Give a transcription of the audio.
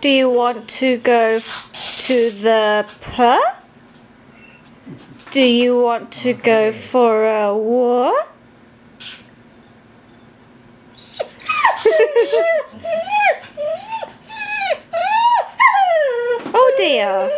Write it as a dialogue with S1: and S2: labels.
S1: Do you want to go to the per? Do you want to go for a walk? oh dear.